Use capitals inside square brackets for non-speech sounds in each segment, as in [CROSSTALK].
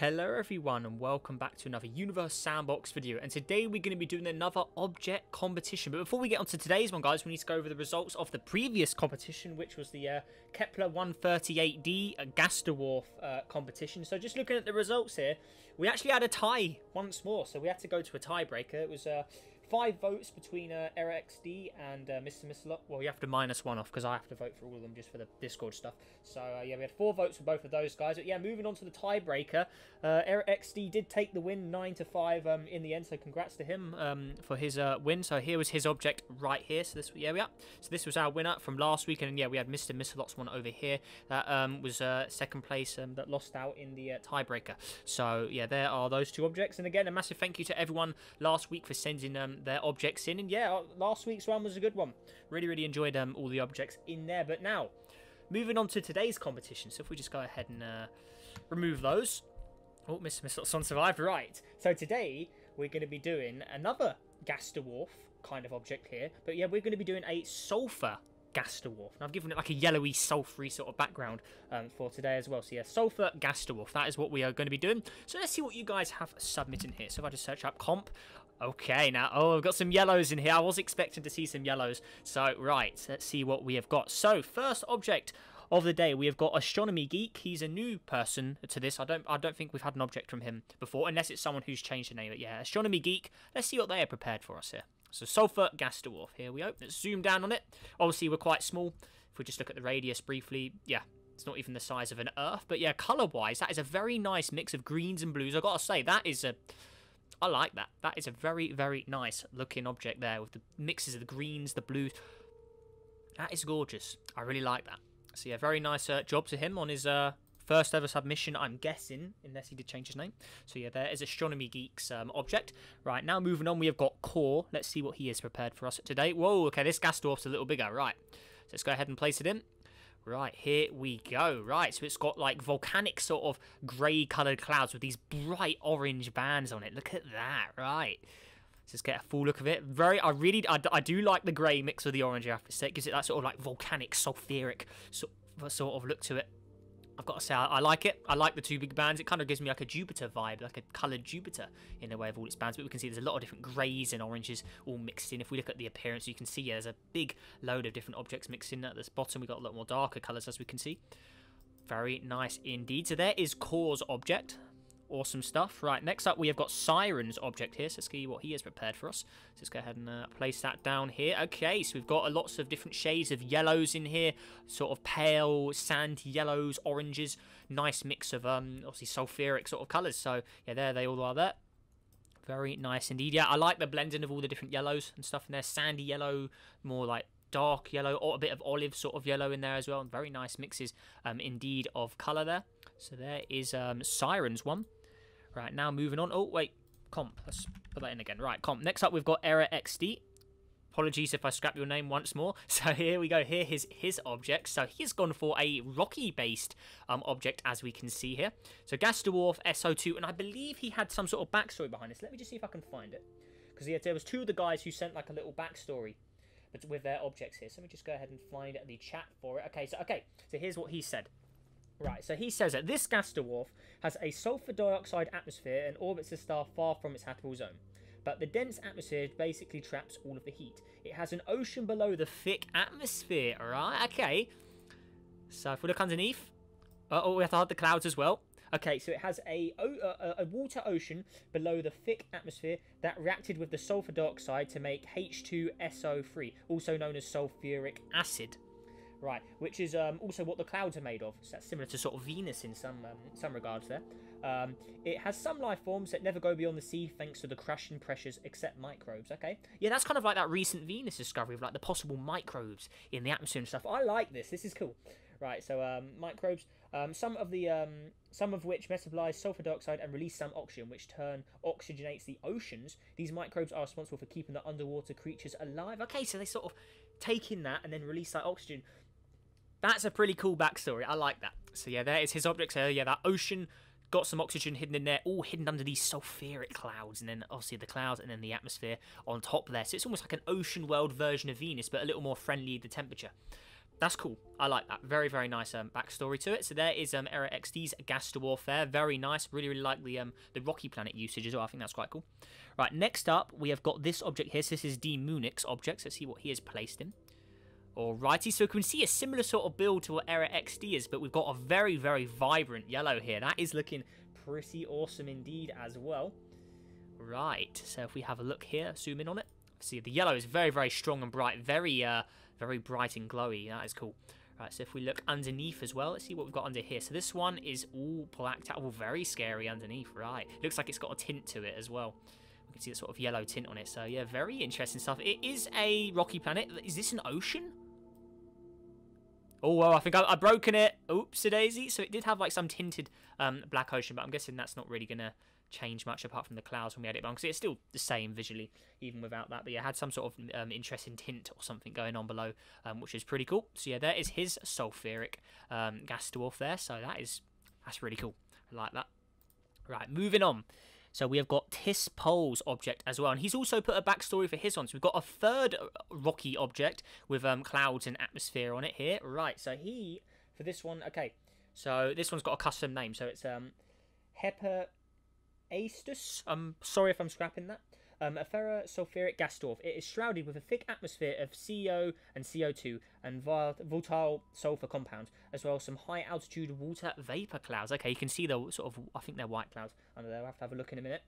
Hello everyone and welcome back to another Universe Sandbox video. And today we're going to be doing another object competition. But before we get on to today's one guys we need to go over the results of the previous competition which was the uh, Kepler 138d uh, uh, competition. So just looking at the results here we actually had a tie once more. So we had to go to a tiebreaker. It was uh, five votes between uh, XD and uh, Mr. Missalot. Well, you have to minus one off because I have to vote for all of them just for the Discord stuff. So, uh, yeah, we had four votes for both of those guys. But, yeah, moving on to the tiebreaker. Uh, Eric did take the win 9 to 5 um, in the end. So, congrats to him um, for his uh, win. So, here was his object right here. So, this, yeah, we are. So, this was our winner from last week. And, yeah, we had Mr. Missalot's one over here. That um, was uh, second place um, that lost out in the uh, tiebreaker. So, yeah, there are those two objects. And, again, a massive thank you to everyone last week for sending um, their objects in. And yeah, last week's one was a good one. Really, really enjoyed um, all the objects in there. But now, moving on to today's competition. So if we just go ahead and uh, remove those. Oh, Mr. Mr. Son survived. Right. So today, we're going to be doing another gas dwarf kind of object here. But yeah, we're going to be doing a sulfur gas dwarf. And I've given it like a yellowy, sulphury sort of background um, for today as well. So yeah, Sulfur gas dwarf. That is what we are going to be doing. So let's see what you guys have submitted here. So if I just search up comp. Okay, now, oh, I've got some yellows in here. I was expecting to see some yellows. So, right, let's see what we have got. So, first object of the day, we have got Astronomy Geek. He's a new person to this. I don't I don't think we've had an object from him before, unless it's someone who's changed the name. But yeah, Astronomy Geek. Let's see what they are prepared for us here. So Sulfur gas dwarf. here we go. Let's zoom down on it. Obviously, we're quite small. If we just look at the radius briefly, yeah, it's not even the size of an Earth. But yeah, colour-wise, that is a very nice mix of greens and blues. i got to say, that is a... I like that. That is a very, very nice looking object there with the mixes of the greens, the blues. That is gorgeous. I really like that. So yeah, very nice uh, job to him on his uh, first ever submission, I'm guessing, unless he did change his name. So yeah, there is Astronomy Geek's um, object. Right, now moving on, we have got Core. Let's see what he has prepared for us today. Whoa, okay, this gas dwarf's a little bigger. Right, so let's go ahead and place it in. Right, here we go. Right, so it's got like volcanic sort of grey coloured clouds with these bright orange bands on it. Look at that, right. Let's just get a full look of it. Very, I really, I, I do like the grey mix with the orange, I have to say. It gives it that sort of like volcanic, sulphuric sort, sort of look to it. I've got to say, I, I, like it. I like the two big bands. It kind of gives me like a Jupiter vibe, like a coloured Jupiter in a way of all its bands. But we can see there's a lot of different greys and oranges all mixed in. If we look at the appearance, you can see yeah, there's a big load of different objects mixed in. At this bottom, we got a lot more darker colours, as we can see. Very nice indeed. So there is Core's object. Awesome stuff. Right, next up we have got Siren's object here. So let's see what he has prepared for us. So let's go ahead and uh, place that down here. Okay, so we've got lots of different shades of yellows in here. Sort of pale, sand yellows, oranges. Nice mix of, um, obviously, sulfuric sort of colours. So, yeah, there they all are there. Very nice indeed. Yeah, I like the blending of all the different yellows and stuff in there. Sandy yellow, more like dark yellow, or a bit of olive sort of yellow in there as well. Very nice mixes um, indeed of colour there. So there is um, Siren's one. Right, now moving on. Oh, wait. Comp. Let's put that in again. Right, comp. Next up, we've got Error XD. Apologies if I scrap your name once more. [LAUGHS] So here we go. Here is his his object. So he's gone for a rocky-based um, object, as we can see here. So Gas Dwarf SO2, and I believe he had some sort of backstory behind this. Let me just see if I can find it. Because there was two of the guys who sent like a little backstory but with their objects here. So let me just go ahead and find the chat for it. Okay, so okay, so here's what he said. Right, so he says that this gas dwarf has a sulfur dioxide atmosphere and orbits the star far from its habitable zone. But the dense atmosphere basically traps all of the heat. It has an ocean below the thick atmosphere, alright? Okay. So if we look underneath, uh, oh, we have to hide the clouds as well. Okay, so it has a, a, a water ocean below the thick atmosphere that reacted with the sulfur dioxide to make H2SO3, also known as sulfuric acid. Right, which is um, also what the clouds are made of. So that's similar to sort of Venus in some um, some regards there. Um, it has some life forms that never go beyond the sea thanks to the crushing pressures except microbes, okay? Yeah, that's kind of like that recent Venus discovery of like the possible microbes in the atmosphere and stuff. I like this. This is cool. Right, so um, microbes, um, some of the um, some of which metabolize sulfur dioxide and release some oxygen, which turn oxygenates the oceans. These microbes are responsible for keeping the underwater creatures alive. Okay, so they sort of take in that and then release that oxygen. That's a pretty cool backstory. I like that. So yeah, there is his object. So yeah, that ocean got some oxygen hidden in there, all hidden under these sulfuric clouds, and then obviously the clouds and then the atmosphere on top there. So it's almost like an ocean world version of Venus, but a little more friendly the temperature. that's cool. I like that. Very, very nice um, backstory to it. So there is um, Era XD's Gas to Warfare. Very nice. Really, really like the um, the Rocky Planet usage as well. I think that's quite cool. Right, next up, we have got this object here. So this is D Munich object. Let's see what he has placed in. Alrighty, so we can see a similar sort of build to what Era XD is, but we've got a very, very vibrant yellow here. That is looking pretty awesome indeed as well. Right, so if we have a look here, zoom in on it. See, the yellow is very, very strong and bright. Very, uh, very bright and glowy. That is cool. Right, so if we look underneath as well, let's see what we've got under here. So this one is all blacked out. Oh, very scary underneath, right. Looks like it's got a tint to it as well. We can see the sort of yellow tint on it. So yeah, very interesting stuff. It is a rocky planet. Is this an ocean? Oh, well, I think I, have broken it. Oops, a daisy. So it did have like some tinted um, black ocean, but I'm guessing that's not really going to change much apart from the clouds when we had it on because it's still the same visually even without that. But yeah had some sort of um, interesting tint or something going on below um, which is pretty cool. So yeah there is his sulfuric um, gas dwarf there. So that is that's really cool. I like that. Right moving on so we have got Tis Pole's object as well, and he's also put a backstory for his one. So we've got a third uh, rocky object with um, clouds and atmosphere on it here. Right, so he, for this one, okay, so this one's got a custom name. So it's um, Hepa Aestus. I'm sorry if I'm scrapping that. Um, a ferrosulfuric gas dwarf. It is shrouded with a thick atmosphere of CO and CO2 and volatile sulfur compounds, as well as some high altitude water vapor clouds. Okay, you can see the sort of, I think they're white clouds under there. I'll have to have a look in a minute.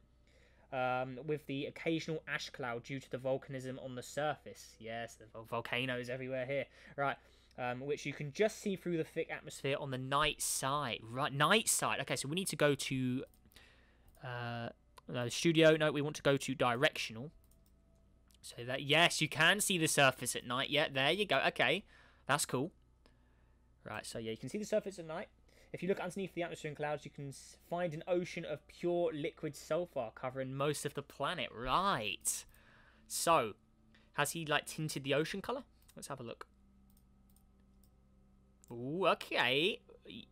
Um, with the occasional ash cloud due to the volcanism on the surface. Yes, the volcanoes everywhere here. Right. Um, which you can just see through the thick atmosphere on the night side. Right, night side. Okay, so we need to go to uh, no, studio. No, we want to go to directional. So that yes, you can see the surface at night. Yeah, there you go. Okay, that's cool. Right, so yeah, you can see the surface at night. If you look underneath the atmosphere and clouds, you can find an ocean of pure liquid sulfur covering most of the planet. Right. So, has he like tinted the ocean color? Let's have a look. Ooh, okay.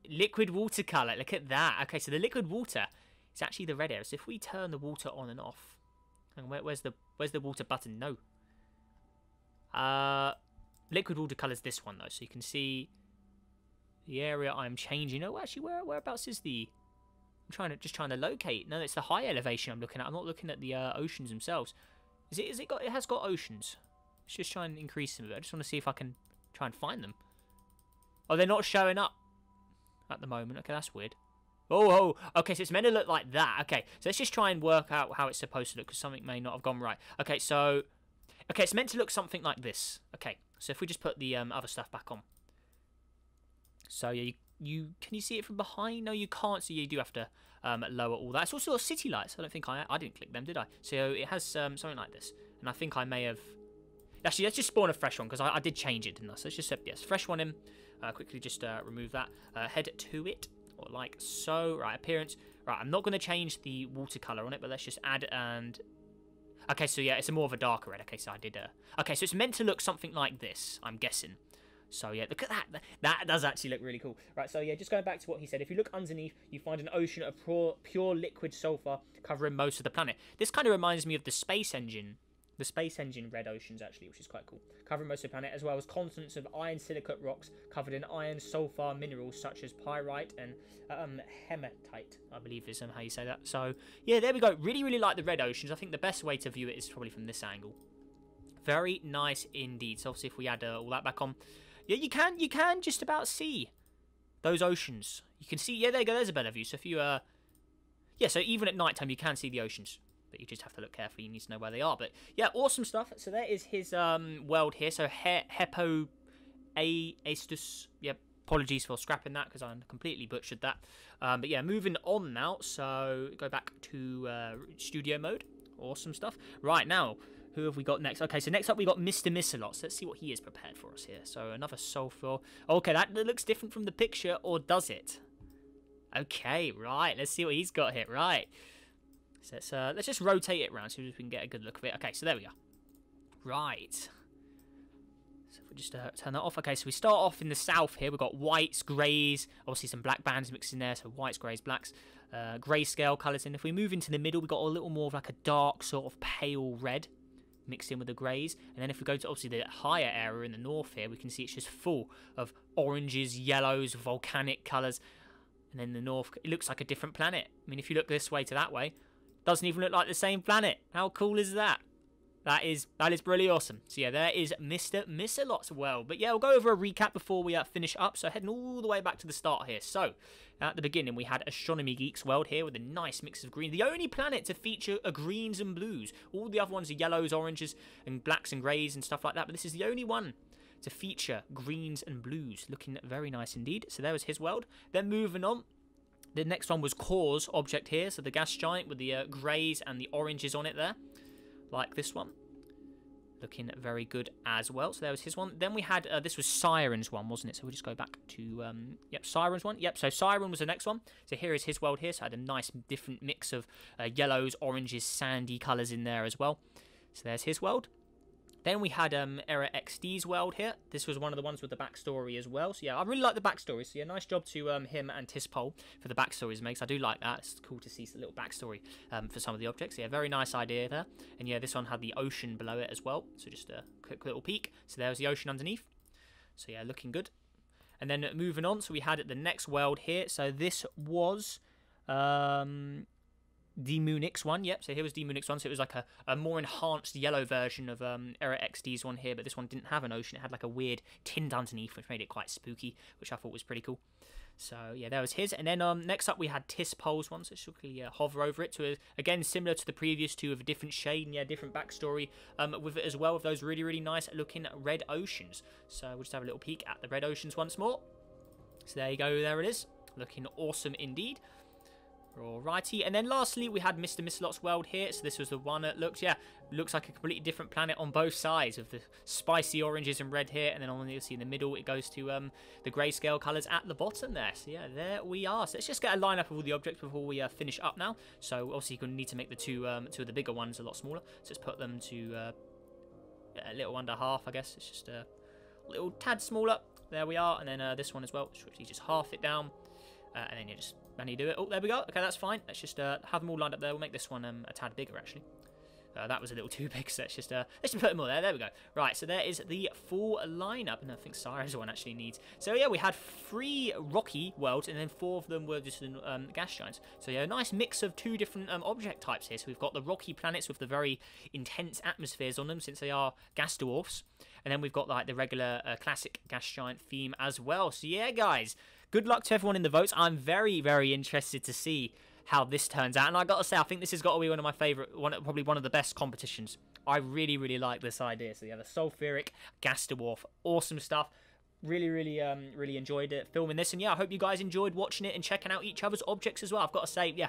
Liquid water color. Look at that. Okay, so the liquid water it's actually the red area. So if we turn the water on and off, and where, where's the where's the water button? No. Uh, liquid water colors this one though, so you can see the area I'm changing. Oh, actually, where whereabouts is the? I'm trying to just trying to locate. No, it's the high elevation I'm looking at. I'm not looking at the uh, oceans themselves. Is it? Is it got? It has got oceans. Let's just try and increase them. I just want to see if I can try and find them. Oh, they're not showing up at the moment. Okay, that's weird. Oh, oh, okay, so it's meant to look like that. Okay, so let's just try and work out how it's supposed to look, because something may not have gone right. Okay, so, okay, it's meant to look something like this. Okay, so if we just put the um, other stuff back on. So, yeah, you, you, can you see it from behind? No, you can't, so you do have to um, lower all that. It's also got city lights. I don't think I, I didn't click them, did I? So it has um, something like this, and I think I may have... Actually, let's just spawn a fresh one, because I, I, did change it, didn't I? So let's just set, yes, fresh one in. Uh, quickly just uh, remove that. Uh, head to it like so. Right, appearance. Right, I'm not going to change the watercolor on it, but let's just add and... Okay, so yeah, it's a more of a darker red. Okay, so I did a... Okay, so it's meant to look something like this, I'm guessing. So yeah, look at that. That does actually look really cool. Right, so yeah, just going back to what he said. If you look underneath, you find an ocean of pure, pure liquid sulfur covering most of the planet. This kind of reminds me of the space engine the space engine red oceans actually, which is quite cool, covering most of the planet, as well as continents of iron silicate rocks covered in iron sulfur minerals such as pyrite and um, hematite, I believe is um, how you say that. So yeah, there we go. Really, really like the red oceans. I think the best way to view it is probably from this angle. Very nice indeed. So obviously if we add uh, all that back on, yeah, you can you can just about see those oceans. You can see, yeah, there you go. There's a better view. So if you uh, yeah, so even at night time you can see the oceans but you just have to look carefully. You need to know where they are. But yeah, awesome stuff. So there is his um, world here. So he Hepo A Aestus. Yep. Apologies for scrapping that because I completely butchered that. Um, but yeah, moving on now. So go back to uh, studio mode. Awesome stuff. Right now, who have we got next? Okay, so next up we got Mr. Missalot. Let's see what he is prepared for us here. So another sulfur. Okay, that looks different from the picture, or does it? Okay, right. Let's see what he's got here. Right. So let's, uh, let's just rotate it around so we can get a good look of it. Okay, so there we go. Right. So if we just uh, turn that off. Okay, so we start off in the south here. We've got whites, greys, obviously some black bands mixed in there. So whites, greys, blacks, uh, grey scale colours. And if we move into the middle, we've got a little more of like a dark sort of pale red. mixed in with the greys. And then if we go to obviously the higher area in the north here, we can see it's just full of oranges, yellows, volcanic colours. And then the north, it looks like a different planet. I mean, if you look this way to that way, doesn't even look like the same planet. How cool is that? That is that is really awesome. So yeah, there is Mr. Missalot's world. But yeah, we'll go over a recap before we uh, finish up. So heading all the way back to the start here. So at the beginning, we had Astronomy Geeks world here with a nice mix of green. The only planet to feature are greens and blues. All the other ones are yellows, oranges, and blacks and greys and stuff like that. But this is the only one to feature greens and blues. Looking very nice indeed. So there was his world. Then moving on, the next one was Core's object here, so the gas giant with the uh, greys and the oranges on it there like this one. Looking very good as well. So there was his one. Then we had, uh, this was Siren's one, wasn't it? So we'll just go back to, um, yep, Siren's one. Yep, so Siren was the next one. So here is his world here. So I had a nice different mix of uh, yellows, oranges, sandy colours in there as well. So there's his world. Then we had um, Era XD's world here. This was one of the ones with the backstory as well. So yeah, I really like the backstory. So yeah, nice job to um, him and Tispol for the backstories makes. I do like that. It's cool to see a little backstory um, for some of the objects. Yeah, very nice idea there. And yeah, this one had the ocean below it as well. So just a quick little peek. So there was the ocean underneath. So yeah, looking good. And then moving on, so we had at the next world here. So this was um, Demunix one, yep. So here was Demunix one. So it was like a, a more enhanced yellow version of um, Era XD's one here, but this one didn't have an ocean. It had like a weird tint underneath, which made it quite spooky, which I thought was pretty cool. So yeah, that was his. And then um, next up we had Tispol's one, so just quickly uh, hover over it. To again similar to the previous two, of a different shade and yeah, different backstory um, with it as well, with those really really nice looking red oceans. So we'll just have a little peek at the red oceans once more. So there you go, there it is, looking awesome indeed. Alrighty, and then lastly we had Mr. Missalot's world here. So this was the one that looks, yeah, looks like a completely different planet on both sides of the spicy oranges and red here, and then on the see in the middle it goes to um, the grayscale colours at the bottom there. So yeah, there we are. So let's just get a lineup of all the objects before we uh, finish up now. So obviously you're going to need to make the two um, two of the bigger ones a lot smaller. So let's put them to uh, a little under half, I guess. It's just a little tad smaller. There we are, and then uh, this one as well. Quickly just half it down, uh, and then you just can you do it? Oh, there we go. Okay, that's fine. Let's just uh, have them all lined up there. We'll make this one um, a tad bigger, actually. Uh, that was a little [LAUGHS] too big, so let's just, uh, let's just put them all there. There we go. Right, so there is the full lineup, and I think Siren's one actually needs. So yeah, we had three rocky worlds, and then four of them were just um, gas giants. So yeah, a nice mix of two different um, object types here. So we've got the rocky planets with the very intense atmospheres on them, since they are gas dwarfs. And then we've got like the regular uh, classic gas giant theme as well. So yeah, guys, good luck to everyone in the votes. I'm very, very interested to see how this turns out. And I got to say, I think this has got to be one of my favourite, one probably one of the best competitions. I really, really like this idea. So yeah, the sulfuric gas dwarf, awesome stuff. Really, really, um, really enjoyed it filming this, and yeah, I hope you guys enjoyed watching it and checking out each other's objects as well. I've got to say, yeah,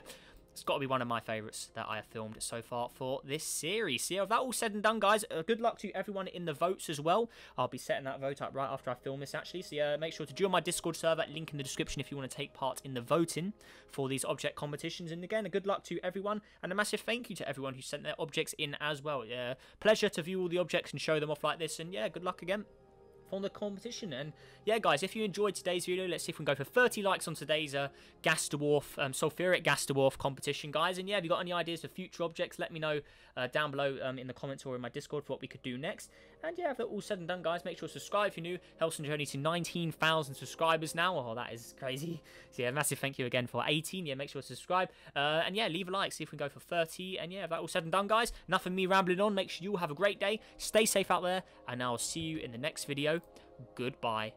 it's got to be one of my favourites that I have filmed so far for this series. So yeah, with that all said and done, guys, uh, good luck to everyone in the votes as well. I'll be setting that vote up right after I film this, actually. So yeah, make sure to join my Discord server, link in the description if you want to take part in the voting for these object competitions. And again, a good luck to everyone, and a massive thank you to everyone who sent their objects in as well. Yeah, pleasure to view all the objects and show them off like this, and yeah, good luck again on the competition. And yeah, guys, if you enjoyed today's video, let's see if we can go for 30 likes on today's uh, Gas Dwarf, um, Sulfuric Gas Dwarf competition, guys. And yeah, if you got any ideas for future objects, let me know uh, down below um, in the comments or in my Discord for what we could do next. And yeah, it's all said and done, guys, make sure to subscribe if you're new. Helps journey to 19,000 subscribers now. Oh, that is crazy. So yeah, massive thank you again for 18. Yeah, make sure to subscribe. Uh, and yeah, leave a like, see if we can go for 30. And yeah, that all said and done, guys, enough of me rambling on. Make sure you all have a great day. Stay safe out there. And I'll see you in the next video. Goodbye.